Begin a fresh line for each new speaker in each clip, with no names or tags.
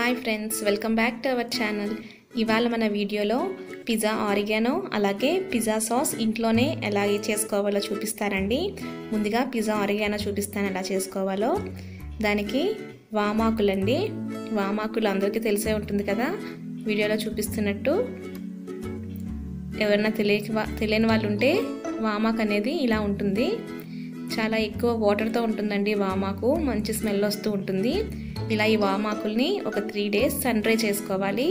Hi friends welcome back to our channel. ఇవాళ మన వీడియోలో పిజ్జా ఆరిగానో అలాగే పిజ్జా సాస్ ఇంట్లోనే ఎలా చేసుకోవాలో చూపిస్తారండి ముందుగా పిజ్జా ఆరిగానో చూపిస్తాను ఎలా చేసుకోవాలో. దానికి వామాకులండి. వామాకులు అందరికీ తెలిసే ఉంటుంది కదా వీడియోలో చూపిస్తున్నట్టు. ఎవరన్నా తెలియక తెలియని వాళ్ళు ఉంటే వామాకు అనేది ఇలా ఉంటుంది. చాలా ఎక్కువ వాటర్తో ఉంటుందండి వామాకు మంచి స్మెల్ వస్తూ ఉంటుంది. ఇలా ఈ వామాకుల్ని ఒక త్రీ డేస్ సన్ డ్రై చేసుకోవాలి.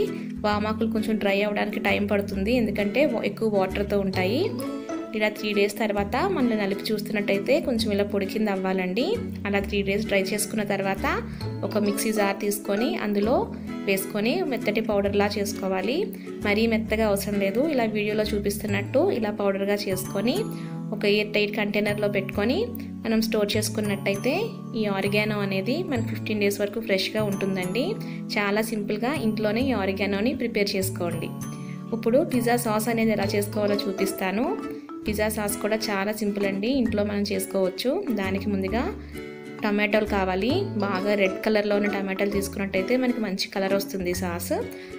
వామాకులు కొంచెం డ్రై అవ్వడానికి టైం పడుతుంది. ఎందుకంటే ఎక్కువ వాటర్తో ఉంటాయి. ఇలా త్రీ డేస్ తర్వాత మనం నలిపి చూస్తున్నట్టయితే కొంచెం ఇలా పొడి కింద అవ్వాలండి. అలా త్రీ డేస్ డ్రై చేసుకున్న తర్వాత ఒక మిక్సీ జార్ తీసుకొని అందులో వేసుకొని మెత్తటి పౌడర్లా చేసుకోవాలి. మరీ మెత్తగా అవసరం లేదు. ఇలా వీడియోలో చూపిస్తున్నట్టు ఇలా పౌడర్గా చేసుకొని ఒక ఎయిర్ టైట్ కంటైనర్లో పెట్టుకొని మనం స్టోర్ చేసుకున్నట్టయితే ఈ ఆరిగానో అనేది మనకు ఫిఫ్టీన్ డేస్ వరకు ఫ్రెష్గా ఉంటుందండి. చాలా సింపుల్గా ఇంట్లోనే ఈ ఆరిగానోని ప్రిపేర్ చేసుకోండి. ఇప్పుడు పిజ్జా సాస్ అనేది ఎలా చేసుకోవాలో చూపిస్తాను. పిజ్జా సాస్ కూడా చాలా సింపుల్ అండి. ఇంట్లో మనం చేసుకోవచ్చు. దానికి ముందుగా టమాటోలు కావాలి. బాగా రెడ్ కలర్లో ఉన్న టమాటాలు తీసుకున్నట్టయితే మనకి మంచి కలర్ వస్తుంది సాస్.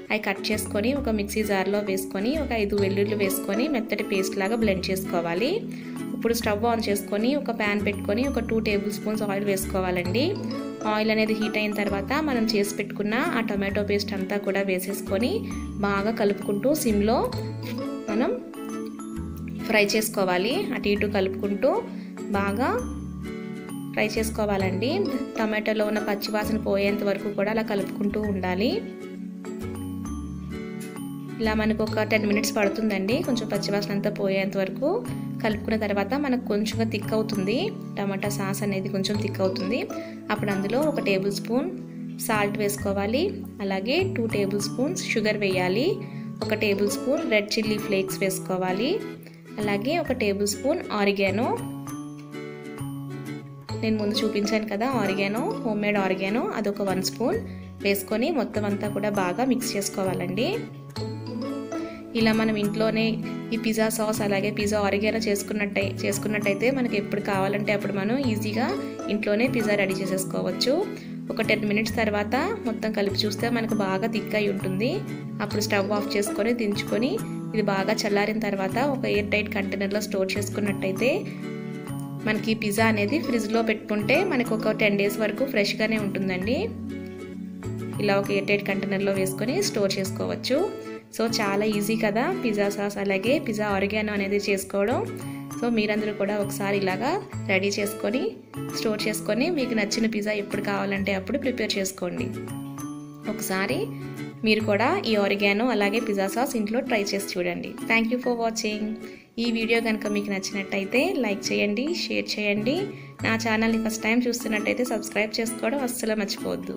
అవి కట్ చేసుకొని ఒక మిక్సీ జార్లో వేసుకొని ఒక ఐదు వెల్లుల్లి వేసుకొని మెత్తటి పేస్ట్ లాగా బ్లెండ్ చేసుకోవాలి. ఇప్పుడు స్టవ్ ఆన్ చేసుకొని ఒక ప్యాన్ పెట్టుకొని ఒక టూ టేబుల్ స్పూన్స్ ఆయిల్ వేసుకోవాలండి. ఆయిల్ అనేది హీట్ అయిన తర్వాత మనం చేసి పెట్టుకున్న ఆ టమాటో పేస్ట్ అంతా కూడా వేసేసుకొని బాగా కలుపుకుంటూ సిమ్లో మనం ఫ్రై చేసుకోవాలి. అటు ఇటు కలుపుకుంటూ బాగా ఫ్రై చేసుకోవాలండి. టమాటోలో ఉన్న పచ్చివాసన పోయేంత వరకు కూడా అలా కలుపుకుంటూ ఉండాలి. ఇలా మనకు ఒక టెన్ మినిట్స్ పడుతుందండి. కొంచెం పచ్చివాసన అంతా పోయేంత వరకు కలుపుకున్న తర్వాత మనకు కొంచెంగా థిక్ అవుతుంది. టమాటా సాస్ అనేది కొంచెం థిక్ అవుతుంది. అప్పుడు అందులో ఒక టేబుల్ స్పూన్ సాల్ట్ వేసుకోవాలి. అలాగే టూ టేబుల్ స్పూన్స్ షుగర్ వేయాలి. ఒక tablespoon red chilli flakes వేసుకోవాలి. అలాగే ఒక టేబుల్ స్పూన్ ఆరిగానో నేను ముందు చూపించాను కదా ఆరిగానో హోమ్ మేడ్ ఆరిగానో అదొక వన్ స్పూన్ వేసుకొని మొత్తం అంతా కూడా బాగా మిక్స్ చేసుకోవాలండి. ఇలా మనం ఇంట్లోనే ఈ పిజ్జా సాస్ అలాగే పిజ్జా ఆరిగానో చేసుకున్నట్టయి చేసుకున్నట్టయితే మనకి ఎప్పుడు కావాలంటే అప్పుడు మనం ఈజీగా ఇంట్లోనే పిజ్జా రెడీ చేసేసుకోవచ్చు. ఒక టెన్ మినిట్స్ తర్వాత మొత్తం కలిపి చూస్తే మనకు బాగా థిక్ అయి ఉంటుంది. అప్పుడు స్టవ్ ఆఫ్ చేసుకొని దించుకొని ఇది బాగా చల్లారిన తర్వాత ఒక ఎయిర్ టైట్ కంటైనర్లో స్టోర్ చేసుకున్నట్టయితే మనకి పిజ్జా అనేది ఫ్రిడ్జ్లో పెట్టుకుంటే మనకు ఒక టెన్ డేస్ వరకు ఫ్రెష్గానే ఉంటుందండి. ఇలా ఒక ఎయిర్ టైట్ కంటైనర్లో వేసుకొని స్టోర్ చేసుకోవచ్చు. సో చాలా ఈజీ కదా పిజ్జా సాస్ అలాగే పిజ్జా ఆరిగానో అనేది చేసుకోవడం. సో మీరందరూ కూడా ఒకసారి ఇలాగా రెడీ చేసుకొని స్టోర్ చేసుకొని మీకు నచ్చిన పిజ్జా ఎప్పుడు కావాలంటే అప్పుడు ప్రిపేర్ చేసుకోండి. ఒకసారి మీరు కూడా ఈ ఆరిగానో అలాగే పిజ్జా సాస్ ఇంట్లో ట్రై చేసి చూడండి. థ్యాంక్ యూ ఫర్ వాచింగ్ ఈ వీడియో కనుక మీకు నచ్చినట్టయితే లైక్ చేయండి షేర్ చేయండి. నా ఛానల్ని ఫస్ట్ టైం చూస్తున్నట్టయితే సబ్స్క్రైబ్ చేసుకోవడం అస్సలు మర్చిపోవద్దు.